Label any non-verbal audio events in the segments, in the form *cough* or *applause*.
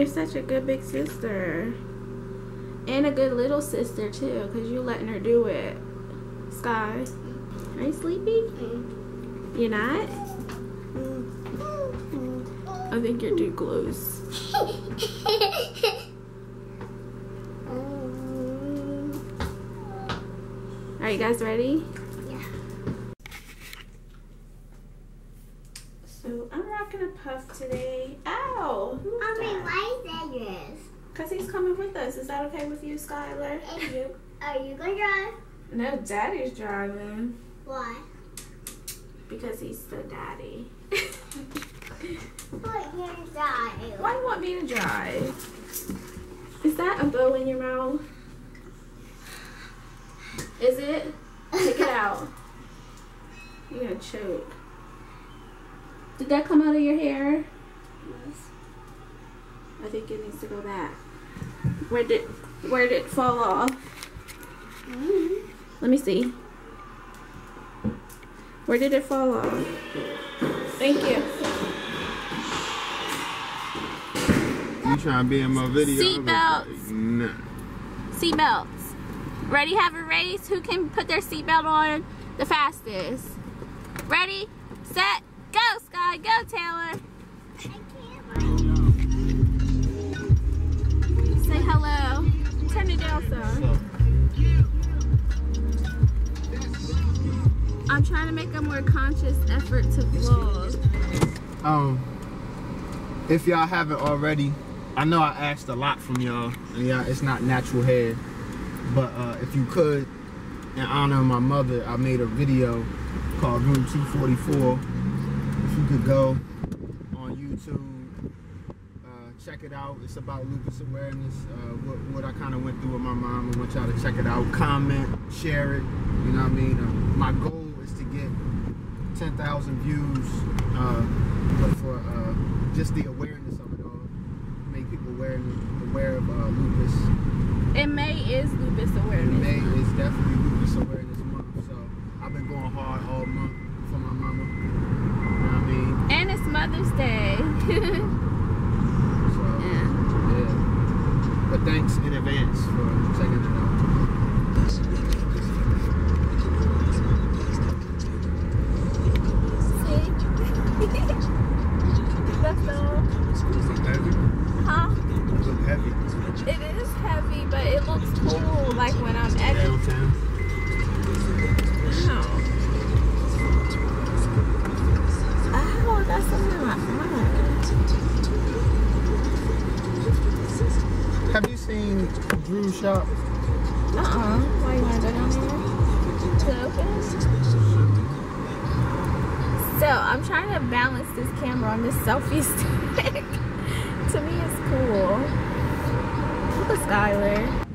You're such a good big sister. And a good little sister too, because you're letting her do it. Sky. Are you sleepy? Mm-hmm. You're not? I think you're too close. *laughs* Are you guys ready? Yeah. So I'm rocking a puff today. Ow! Mommy, why is that yours? Because he's coming with us. Is that okay with you, Skylar? And you, are you gonna drive? No, Daddy's driving. Why? Because he's the daddy. *laughs* What you drive? Why do you want me to drive? Is that a bow in your mouth? Is it? Take it out. You're gonna choke. Did that come out of your hair? Yes. I think it needs to go back. Where did where did it fall off? Mm-hmm. Let me see. Where did it fall off? Thank you. Trying to be in my video? Seatbelts. Nah. Seatbelts. Ready? Have a race. Who can put their seatbelt on the fastest? Ready, set, go, Sky. Go, Taylor. Say hello. Turn it down some. I'm trying to make a more conscious effort to vlog. Um, if y'all haven't already, I know I asked a lot from y'all, and yeah, it's not natural hair, but uh, if you could, in honor of my mother, I made a video called Room 244. If you could go on YouTube, uh, check it out. It's about lupus awareness. Uh, what, what I kind of went through with my mom. I want y'all to check it out. Comment, share it. You know what I mean? Uh, my goal is to get 10,000 views. Uh, but for uh, just the awareness people aware of uh, lupus. In May is lupus And awareness. May is definitely lupus awareness month, so I've been going hard all month for my mama. You know what I mean? And it's Mother's Day. *laughs* So yeah. yeah. But thanks in advance for checking it out. That's all. Does it look heavy? Huh? Does it look heavy? It is heavy, but it looks cool. Like when I'm editing. Downtown. Ow. Ow, I got something in my eye. Have you seen Drew shop? Uh-uh. Why you wanna go down there? To open? So I'm trying to balance this camera on this selfie *laughs* stick. to me it's cool. Look at Skylar.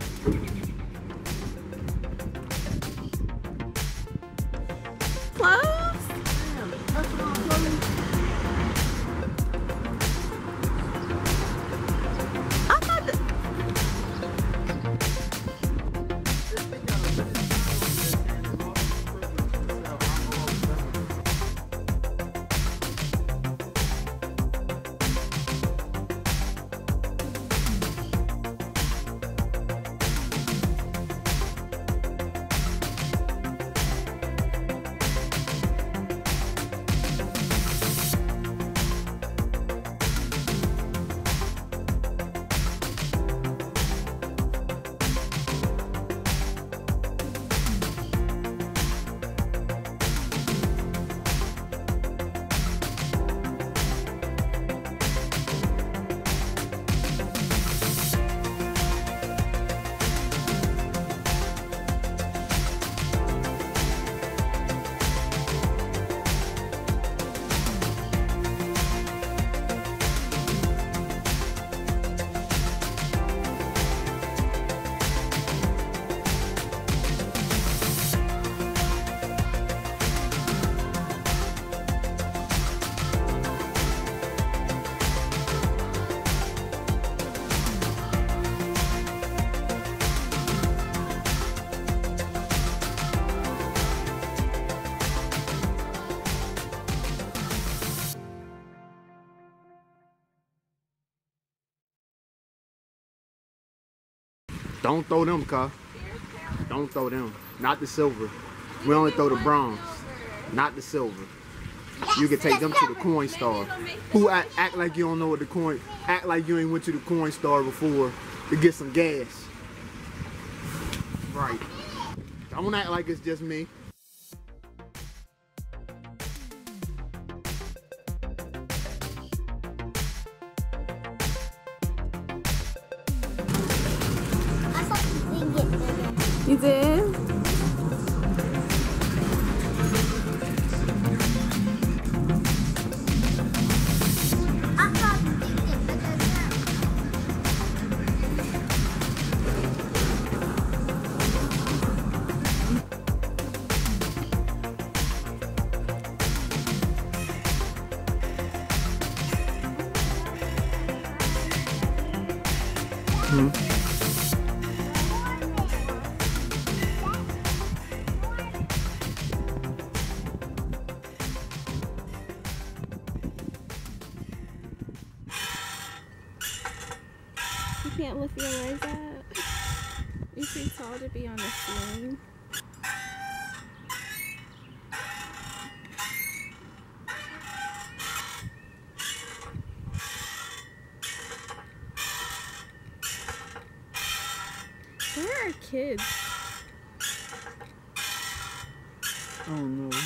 Don't throw them, car. Don't throw them. Not the silver. We only throw the bronze. Not the silver. You can take them to the coin store. Who act, act like you don't know what the coin, act like you ain't went to the coin store before to get some gas. Right. Don't act like it's just me. Bigger. You did? I kids? Oh no, we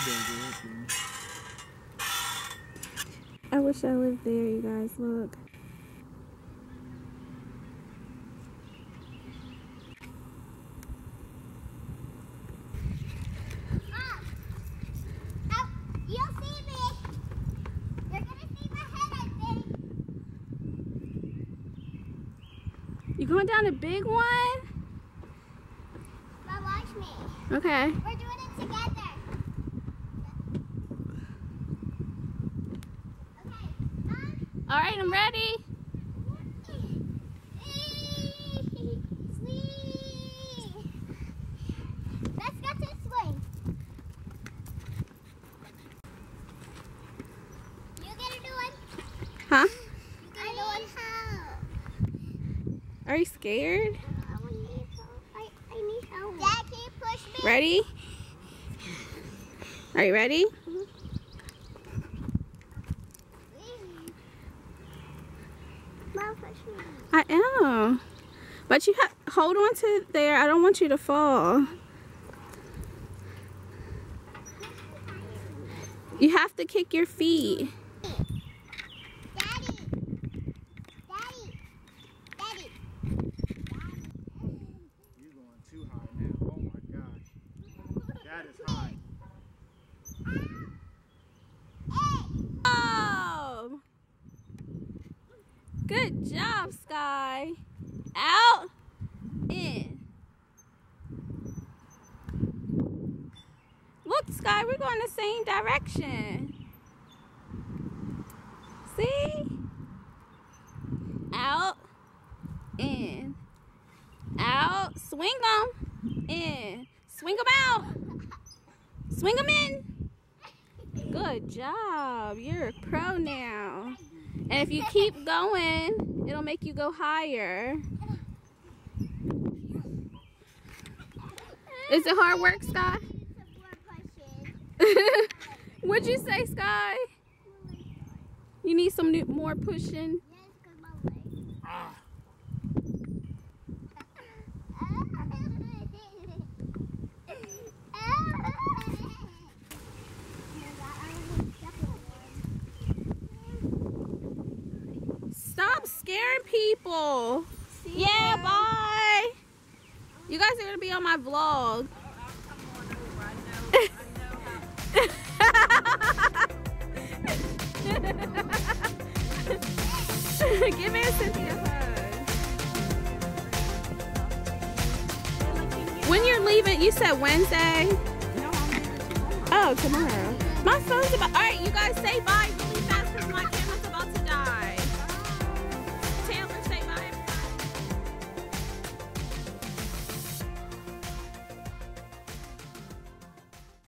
I wish I lived there, you guys. Look. Um, oh, you'll see me. You're gonna see my head, I think. You going down a big one? Mom, watch me. Okay. We're doing it together. Okay, Mom. All right, I'm ready. Let's go to swing. You gonna do it? Huh? You gonna do it? Are you scared? I need help. I, I need help. Dad, can you push me? Ready? Are you ready? I am. But you have hold on to there. I don't want you to fall. You have to kick your feet. Daddy. Daddy. Daddy. You going too high now. Oh my gosh. That is high. Oh! Good job, Sky. Out. In. Look, Sky, we're going the same direction. See? Out. In. Out. Swing them. In. Swing them out. Swing them in. Good job. You're a pro now. And if you keep going, it'll make you go higher. Is it hard work, Sky? *laughs* What'd you say, Sky? You need some new, more pushing? Stop scaring people. yeah, bye. You guys are going to be on my vlog. *laughs* Give me a Cynthia hug. When you're leaving, you said Wednesday? Oh, tomorrow. My phone's about. All right, you guys say bye.